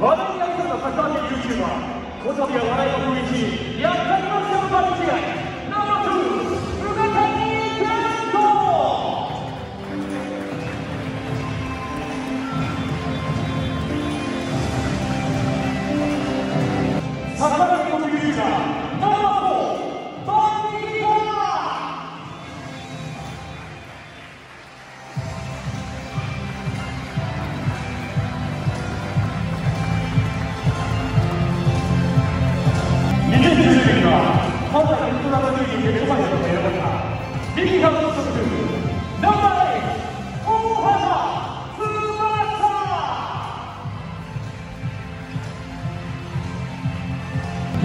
笑いの人の関わっているチームはこの度は笑いの雰囲気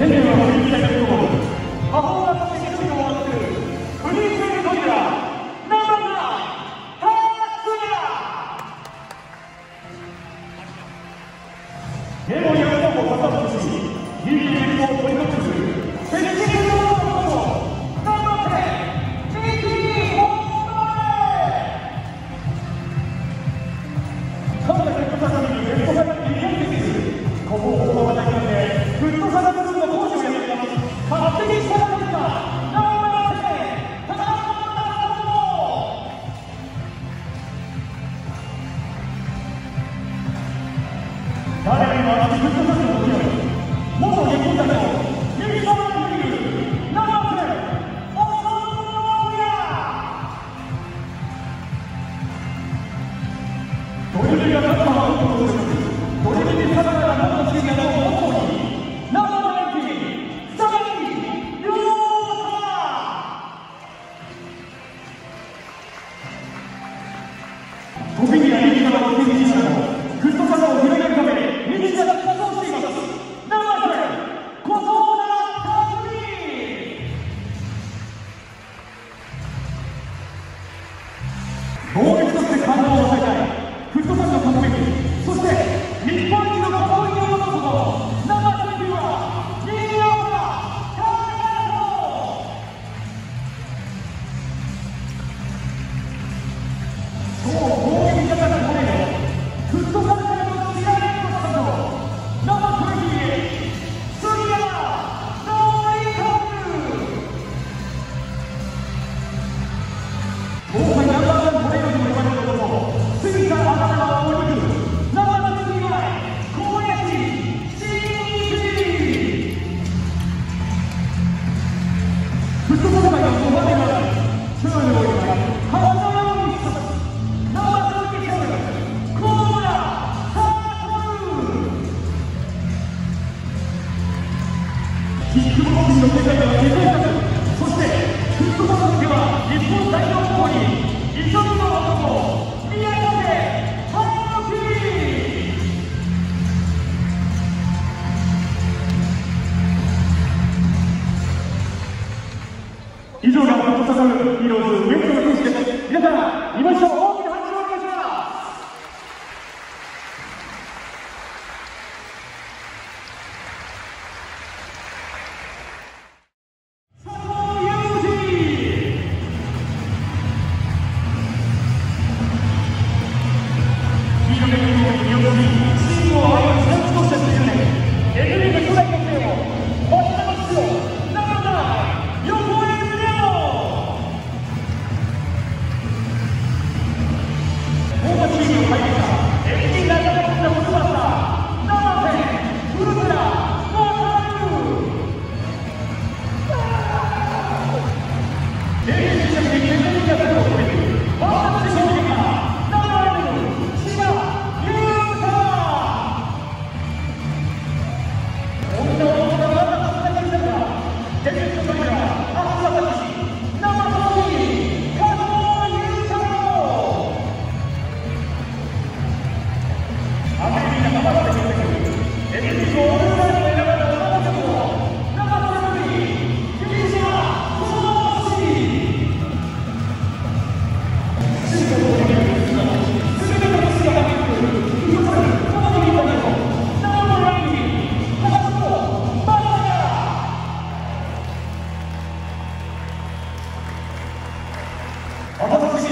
天皇の御神社学校パフォーマンス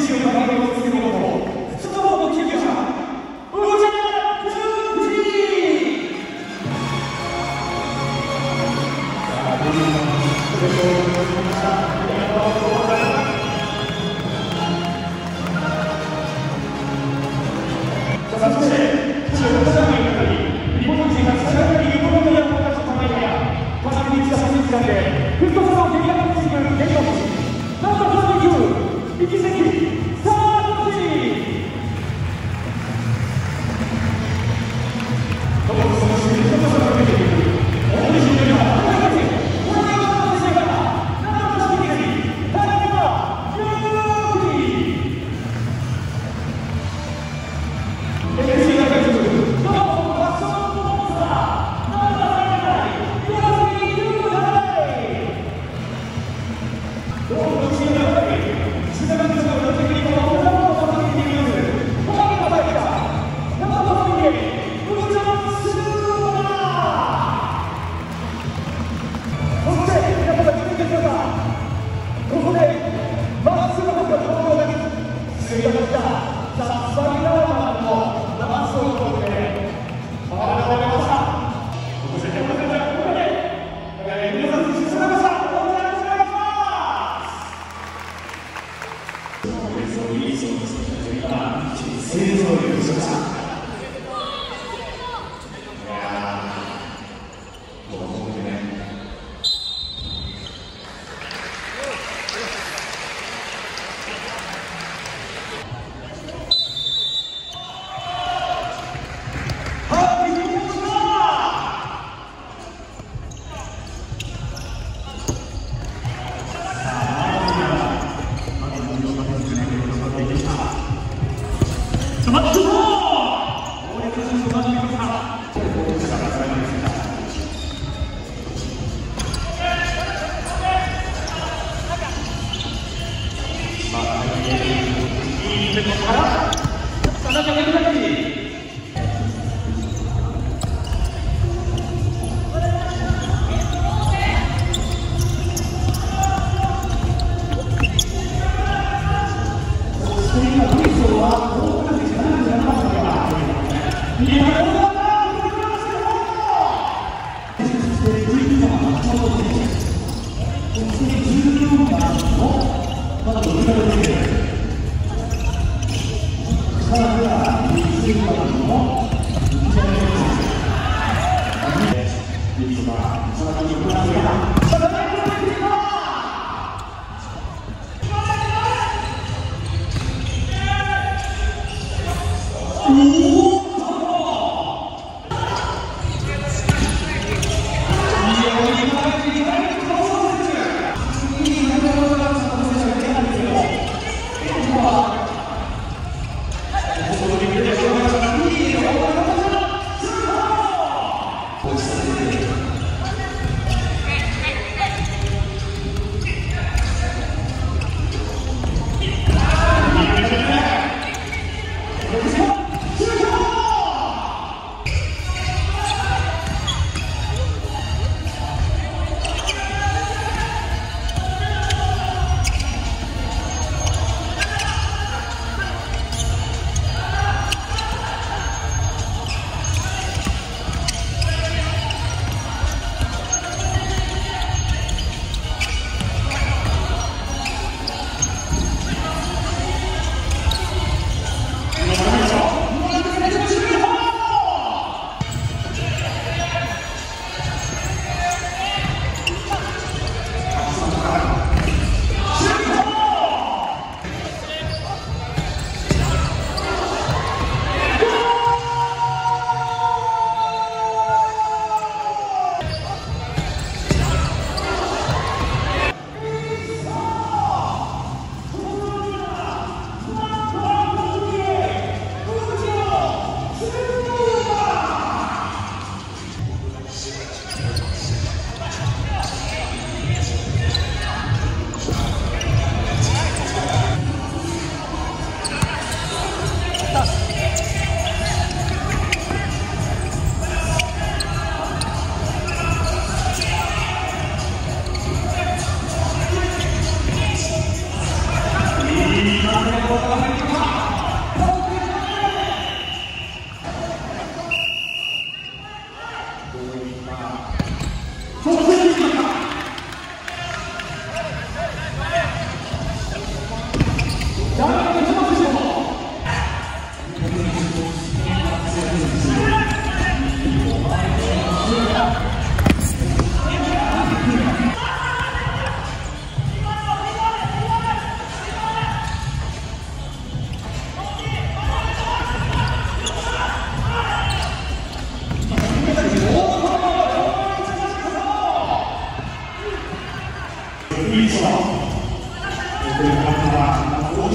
Brasil,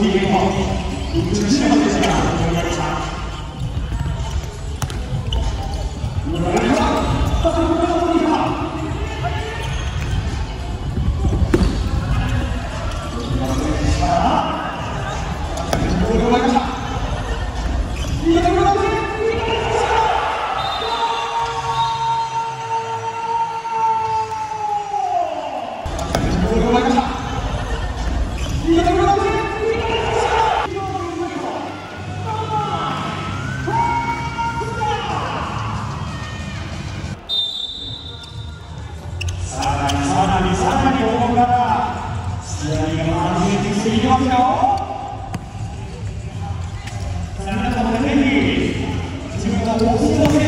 你리에게는정신이없어지지的.試合てていますよ。自分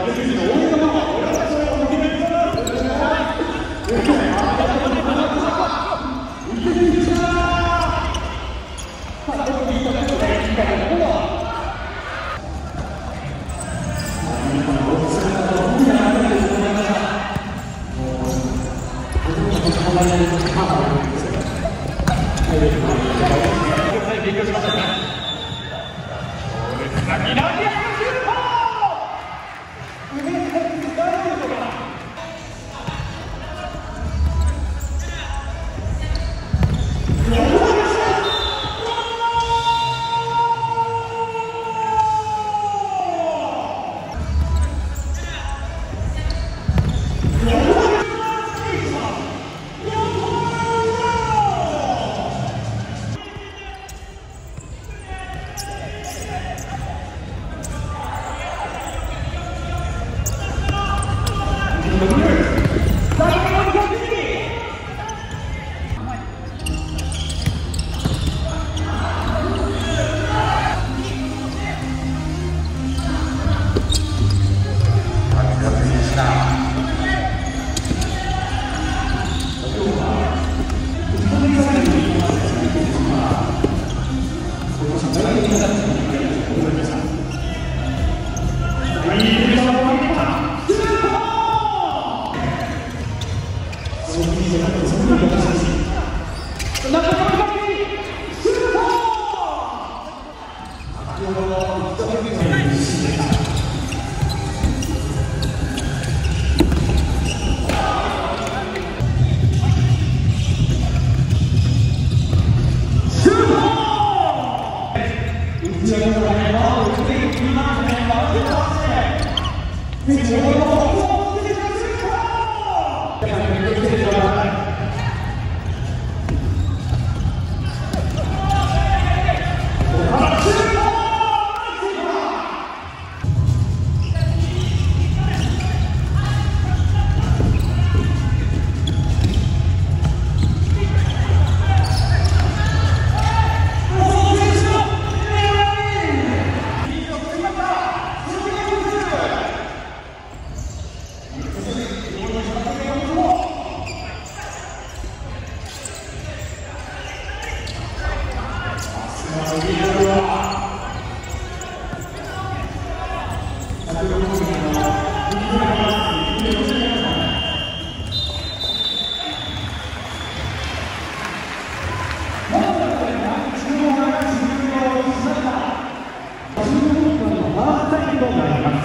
はい、勉強しましたか。Toma la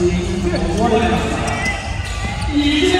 Yeah.